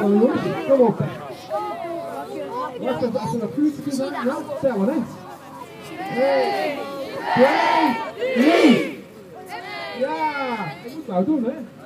jongens. Kom op. Wacht even, als we naar vuurtje zijn. Ja, tellen, hè. 1, 2, 3. Ja, ik moet nou doen, hè.